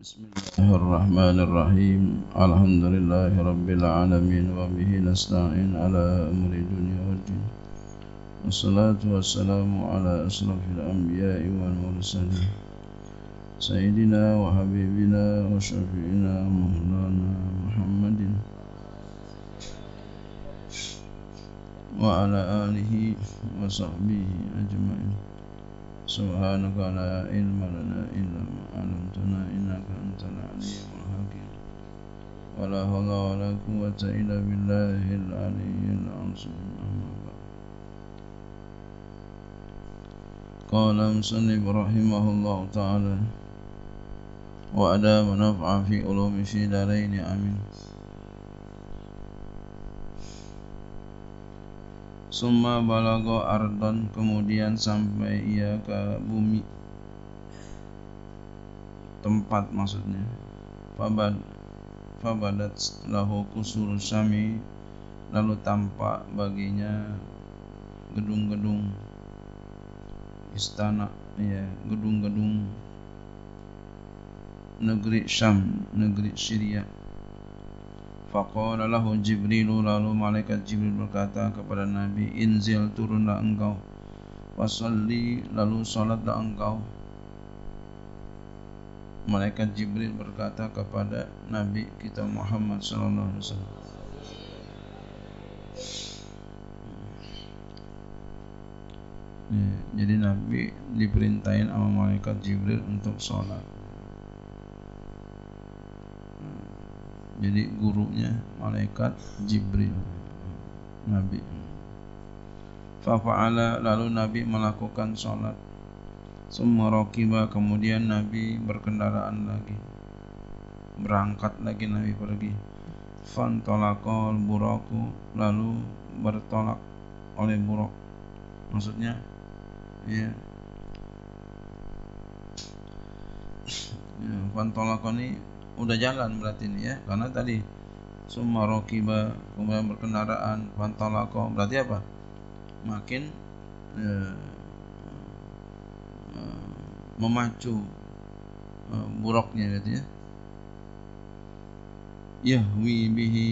بسم الله الرحمن الرحيم. الحمد لله رب العالمين وبه نستعين على أمر الدنيا والدين. والصلاة والسلام على أشرف الأنبياء والمرسلين. سيدنا وحبيبنا وشفيعنا مولانا محمد. وعلى آله وصحبه أجمعين. سبحانك لا علم لنا إلا ما علمتنا إنك أنت العليم الحكيم. ولا حول ولا قوة إلا بالله العلي العظيم. أما بعد. قال مصنف رحمه الله تعالى وأدام نفع في علوم في دارين آمين Summa balago ardon kemudian sampai ia ke bumi. Tempat maksudnya. Fabad fabadat lahu kusur syami lalu tampak baginya gedung-gedung. Istana ya gedung-gedung. Negeri Syam negeri Syria Faqala lahu Jibril lalu malaikat Jibril berkata kepada Nabi Inzil turunlah engkau. Wasalli lalu salatlah engkau. Malaikat Jibril berkata kepada Nabi kita Muhammad sallallahu alaihi wasallam. Ya, Jadi Nabi diperintahin sama malaikat Jibril untuk salat jadi gurunya malaikat Jibril Nabi. Fafa'ala lalu Nabi melakukan sholat. Semua rokiba kemudian Nabi berkendaraan lagi. Berangkat lagi Nabi pergi. Fantolakol buraku Lalu bertolak oleh buruk Maksudnya Ya. Fantolakol ini udah jalan berarti ini ya. Karena tadi semua rokiba kemudian berkendaraan pantalako berarti apa? Makin eh, eh, memacu eh, buruknya gitu ya. Yahwi bihi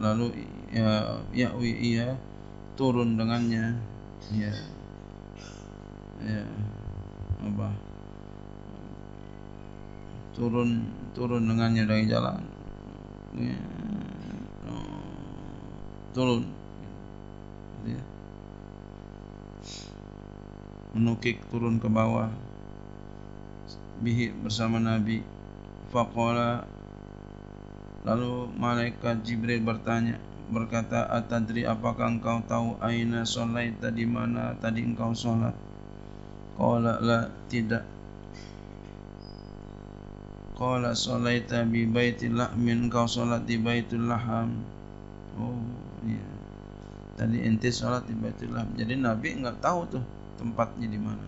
lalu ya yahwi ia turun dengannya. Ya. Ya. Apa turun turun dengannya dari jalan. Ya. turun. Ya. menukik turun ke bawah. Bihi bersama Nabi. Faqala. Lalu malaikat Jibril bertanya berkata atadri apakah engkau tahu aina solaita di mana tadi engkau solat qala la tidak Qala salaita bi baitil lahmin kau salat di baitul laham. Oh, iya. Tadi ente salat di baitul laham. Jadi Nabi enggak tahu tuh tempatnya di mana.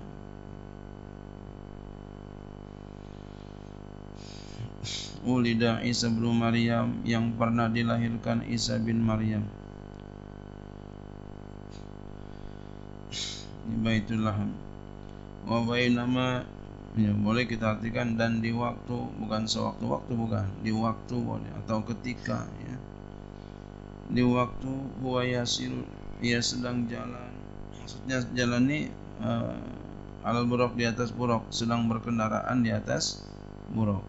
Ulida Isa bin Maryam yang pernah dilahirkan Isa bin Maryam. Di baitul laham. Wa bainama ya, boleh kita artikan dan di waktu bukan sewaktu-waktu bukan. Di waktu boleh atau ketika ya. Di waktu huwa yasir ia sedang jalan. Maksudnya jalan ini uh, alal buruk di atas buruk sedang berkendaraan di atas buruk.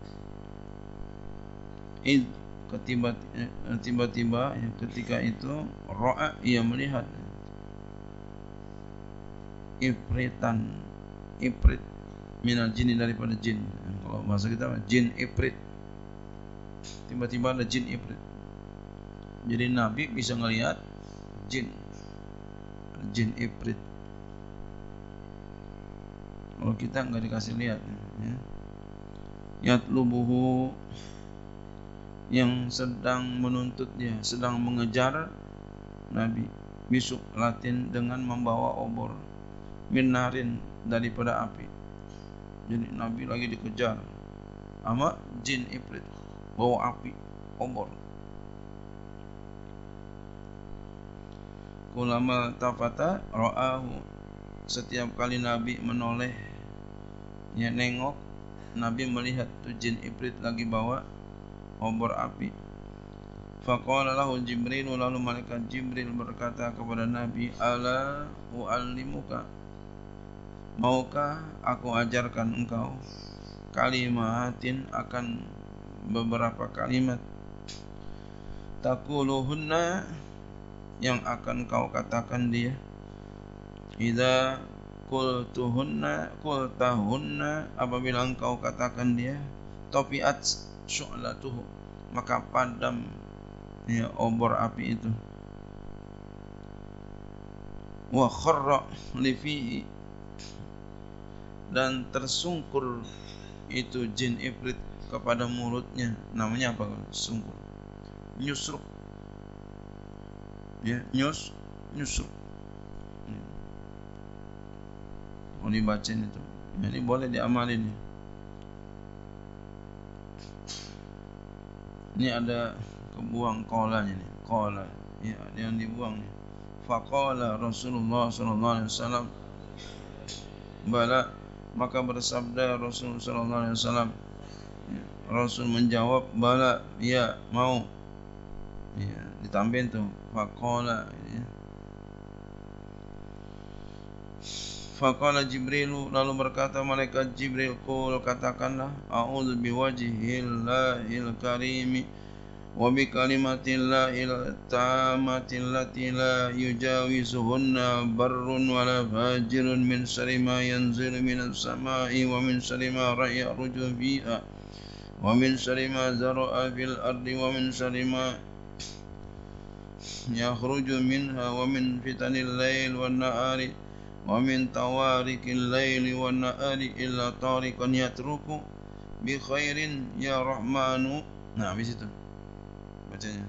Id ketiba eh, tiba-tiba ya, ketika itu roa ia melihat. Ipritan iprit minal jin daripada jin. Kalau bahasa kita jin ifrit. Tiba-tiba ada jin ifrit. Jadi Nabi bisa melihat jin. Jin ifrit. Kalau kita enggak dikasih lihat ya. Yatlubuhu yang sedang menuntut dia, sedang mengejar Nabi bisuk Latin dengan membawa obor minarin daripada api jadi Nabi lagi dikejar. Sama jin iblis bawa api obor. Kulama tafata ra'ahu. Setiap kali Nabi menoleh ya nengok Nabi melihat tu jin ibrit lagi bawa obor api. Faqala lahu Jibril lalu malaikat Jibril berkata kepada Nabi ala uallimuka Maukah aku ajarkan engkau kalimatin akan beberapa kalimat? Takuluhunna yang akan kau katakan dia. Idza qultuhunna qultahunna apabila engkau katakan dia tafiat syu'latuhu maka padam ya obor api itu. Wa kharra li fihi dan tersungkur itu jin ibrit kepada mulutnya. Namanya apa? Sungkur. Nyusruk. Ya nyus nyusruk. Mau dibacain itu. Ini boleh diamalin. Ini ada kebuang kolanya nih kola. Ya yang dibuang nih faqala Rasulullah sallallahu alaihi wasallam bala maka bersabda Rasulullah sallallahu alaihi wasallam Rasul menjawab bala ya mau. Ya ditambahin tuh faqala ya. Faqala Jibril lalu berkata malaikat Jibril qul katakanlah a'udzu biwajhillahil karimi وبكلمة الله التامة التي لا يجاوزهن بر ولا فاجر من شر ما ينزل من السماء ومن شر ما يعرج فيها ومن شر ما زرع في الأرض ومن شر ما يخرج منها ومن فتن الليل والنهار ومن طوارق الليل والنهار إلا طارقا يترك بخير يا رحمن. نعم bacanya.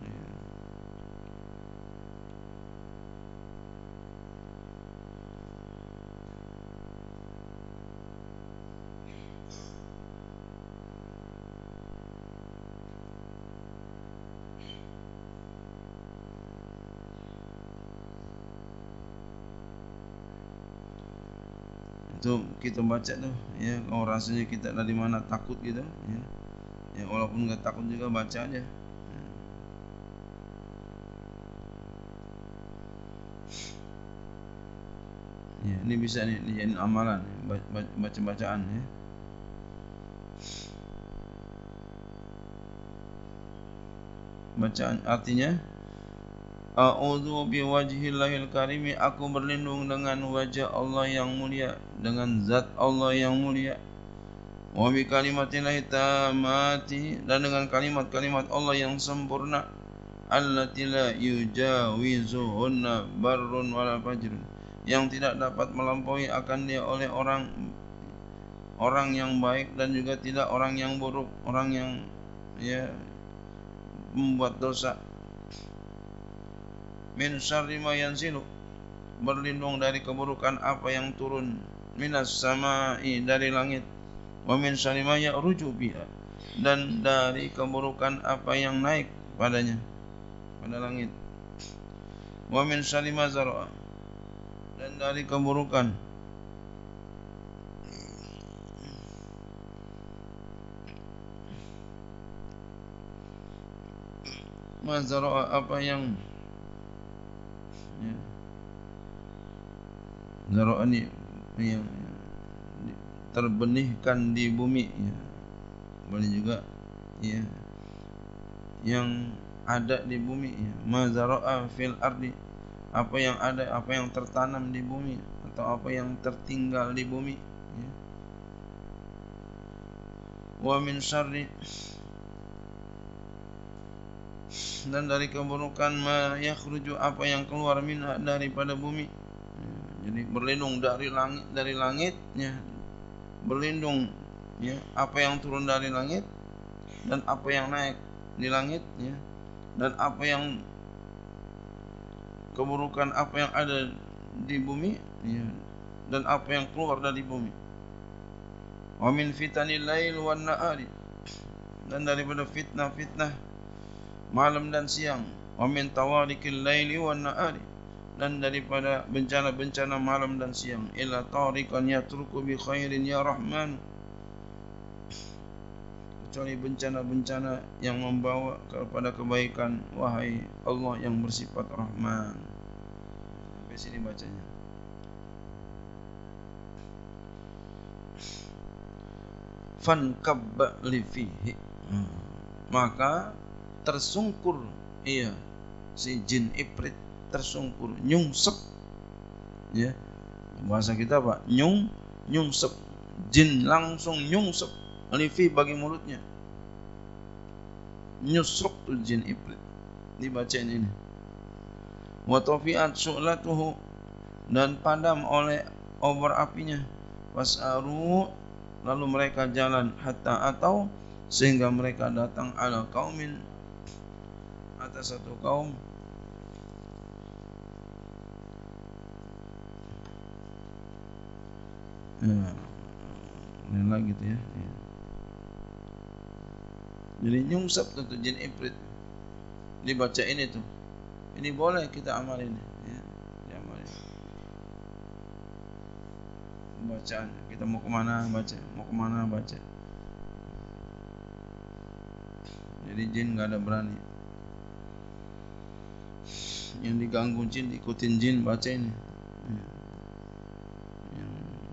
yeah. Itu kita baca tu ya orang rasanya kita dari mana takut gitu ya ya walaupun enggak takut juga baca aja. Ya ini bisa nih dijadiin amalan baca bacaan ya. Bacaan artinya A'udzu bi wajhillahil karimi aku berlindung dengan wajah Allah yang mulia dengan zat Allah yang mulia wa bi kalimatillahi tamati. Dan dengan kalimat-kalimat Allah yang sempurna. Allati la yujawizuhunna barrun wala fajrun. Yang tidak dapat melampaui akan dia oleh orang orang yang baik dan juga tidak orang yang buruk orang yang ya membuat dosa. Min syarri ma yanzilu. Berlindung dari keburukan apa yang turun. Minas sama'i dari langit wa min syarri ma ya'ruju biha. Dan dari keburukan apa yang naik padanya pada langit. Wa min syarri ma zara'a dan dari keburukan. Mazara apa yang ya. Zara'an yang terbenihkan di bumi ya. Boleh juga ya. Yang ada di bumi ya. Ma zara'a fil ardi apa yang ada, apa yang tertanam di bumi atau apa yang tertinggal di bumi ya. Wa min syarri dan dari keburukan ma yakhruju apa yang keluar minha daripada bumi jadi berlindung dari langit dari langitnya berlindung ya. Apa yang turun dari langit dan apa yang naik di langit ya. Dan apa yang keburukan apa yang ada di bumi ya. Dan apa yang keluar dari bumi. Wa min fitanil lail wan nahari. Dan daripada fitnah-fitnah malam dan siang. Wa min tawarikil laili wan nahari dan daripada bencana-bencana malam dan siang. Illa tariqan yatruku bi khairin ya rahman. Kecuali bencana-bencana yang membawa kepada kebaikan wahai Allah yang bersifat Rahman. Sampai sini bacanya. Fan kabba li fihi. Hmm. maka tersungkur iya si jin iprit tersungkur. Nyungsep ya. Bahasa kita apa? Nyung nyungsep jin langsung nyungsep alifi bagi mulutnya. Nyusruk tu jin iblis. Dibaca ini. Wa tafiat su'latuhu. Dan padam oleh obor apinya. Wasaru. Lalu mereka jalan hatta atau sehingga mereka datang ala kaumin atas satu kaum ya ini lagi tu ya. ya. Jadi nyungsap tu, tu jin ibrit dibaca ini tu. Ini boleh kita amal ini. Ya. Amal ini. Bacaan kita mau ke mana baca, mau ke mana baca. Jadi jin enggak ada berani. Yang diganggu jin, ikutin jin baca ini.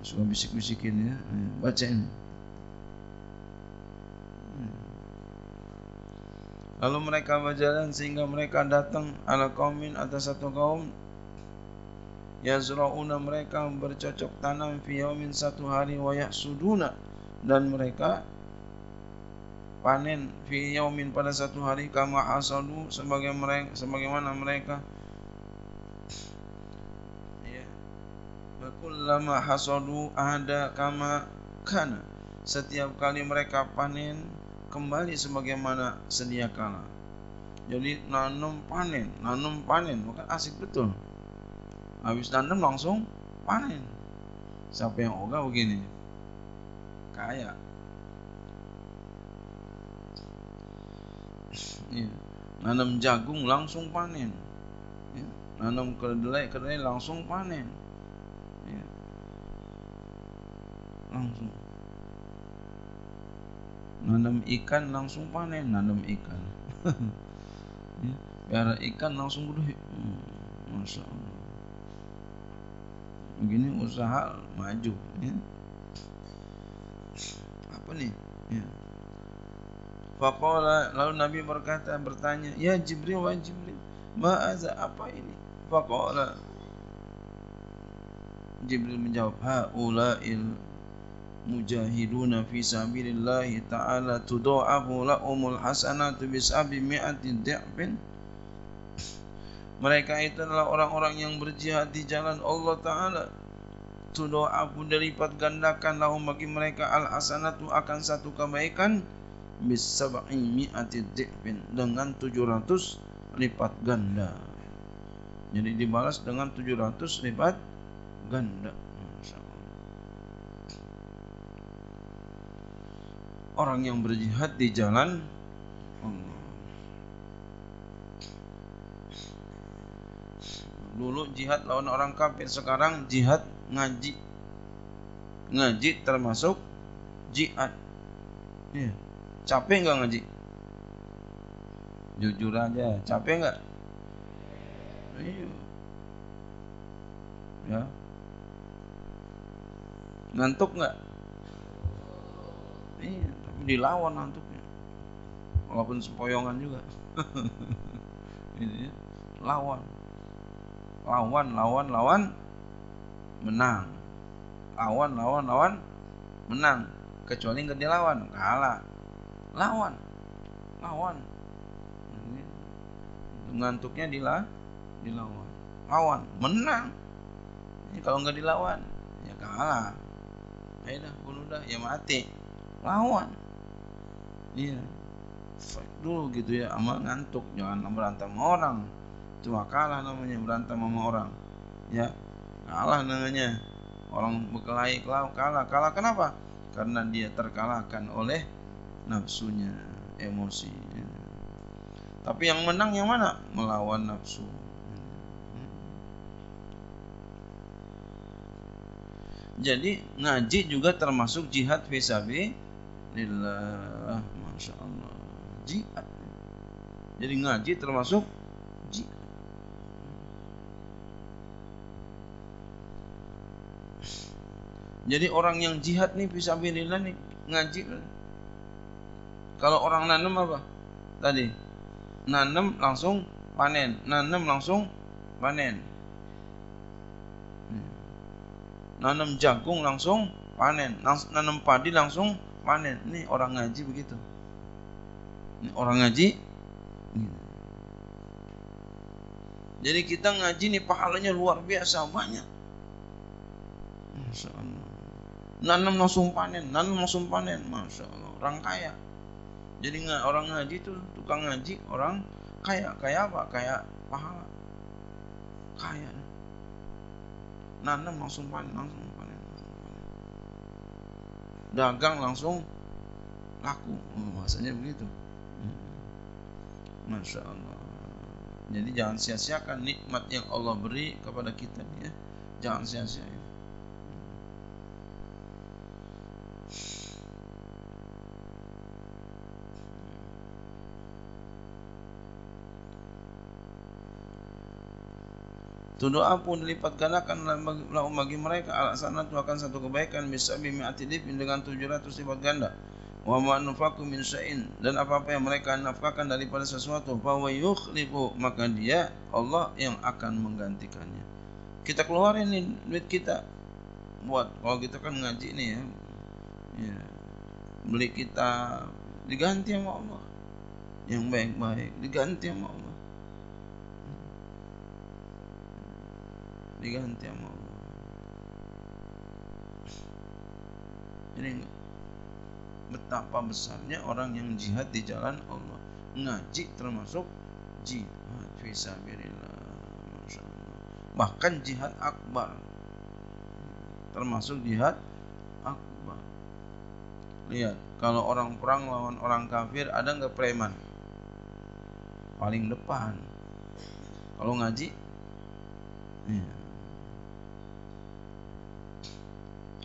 Suka bisik-bisikin ya, ya. baca ini. Lalu mereka berjalan sehingga mereka datang ala kaumin atas satu kaum yazrauna mereka bercocok tanam fi yaumin satu hari wa yahsuduna dan mereka panen fi yaumin pada satu hari kama hasadu sebagai mereka sebagaimana mereka kullama hasadu ada kama kana setiap kali mereka panen kembali sebagaimana sedia kala. Jadi nanam panen, nanam panen, bukan asik betul. Habis nanam langsung panen. Siapa yang ogah begini? Kaya. Ya. Nanam jagung langsung panen. Ya. Nanam kedelai, kedelai langsung panen. Langsung. Nanam ikan langsung panen nanam ikan. Ya, biar ikan langsung gede hmm, masya Allah begini usaha maju ya. apa nih ya. Faqala lalu Nabi berkata bertanya ya Jibril wa Jibril ma'aza apa ini? Faqala. Jibril menjawab haula'il mujahiduna fi sabilillahi ta'ala tudha'afu lahumul hasanatu bisabi mi'ati dhi'fin mereka itu adalah orang-orang yang berjihad di jalan Allah Ta'ala. Tudha'afu dilipat gandakan lahum bagi mereka Al-hasanatu akan satu kebaikan. Bisaba'i mi'ati dhi'fin Dengan 700 lipat ganda. Jadi dibalas dengan 700 lipat ganda orang yang berjihad di jalan Allah. Dulu jihad lawan orang kafir, sekarang jihad ngaji. Ngaji termasuk jihad. Ya. Capek enggak ngaji? Jujur aja, capek enggak? Iya. Ya. Ngantuk enggak? Iya dilawan nantuknya walaupun sempoyongan juga. Ini lawan. Lawan lawan lawan menang. Lawan lawan lawan menang. Kecuali nggak dilawan kalah. Lawan. Lawan. Ngantuknya dilah dilawan. Lawan menang. Ini kalau nggak dilawan ya kalah. Ayo dah bunuh dah ya mati. Lawan Iya. Fight dulu gitu ya, ama ngantuk, jangan berantem sama orang. Cuma kalah namanya berantem sama orang. Ya, kalah namanya. Orang berkelahi kalah, kalah, kalah kenapa? Karena dia terkalahkan oleh nafsunya, emosi. Tapi yang menang yang mana? Melawan nafsu. Jadi ngaji juga termasuk jihad fisabi lillah Masya Allah. Jihad. Jadi ngaji termasuk Jihad. Jadi orang yang jihad ni Fisabilillah ni Ngaji. Kalau orang nanam apa? Tadi. Nanam langsung panen. Nanam langsung panen. Hmm. Nanam jagung langsung panen. Nanam padi langsung panen Ini orang ngaji begitu? Ini orang ngaji? Jadi kita ngaji ni pahalanya luar biasa banyak. Masya Nanam langsung panen Nanam langsung panen Masya Allah Orang kaya. Jadi orang ngaji tu Tukang ngaji Orang kaya. Kaya apa? Kaya pahala. Kaya. Nanam langsung panen Langsung dagang langsung laku. Oh, bahasanya begitu. Masya Allah. Jadi jangan sia-siakan nikmat yang Allah beri kepada kita ya. Jangan sia-siakan. Itu doa pun dilipat gandakan bagi mereka alasan itu akan satu kebaikan bisa bimi'ati difin dengan 700 lipat ganda. Wa ma'nufaku min sya'in dan apa-apa yang mereka nafkahkan daripada sesuatu fa wa yukhlifu maka dia Allah yang akan menggantikannya. Kita keluarin ini duit kita buat kalau kita kan ngaji nih ya. Ya. Beli kita diganti sama Allah. Yang baik-baik diganti sama Allah. Diganti sama Allah. Jadi betapa besarnya orang yang jihad di jalan Allah. Ngaji termasuk jihad. Masyaallah. Bahkan jihad akbar. Termasuk jihad akbar. Lihat, kalau orang perang lawan orang kafir ada enggak preman? Paling depan. Kalau ngaji, ya.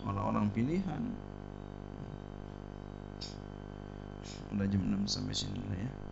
Orang-orang pilihan. Udah jam 6 sampai sini lah ya.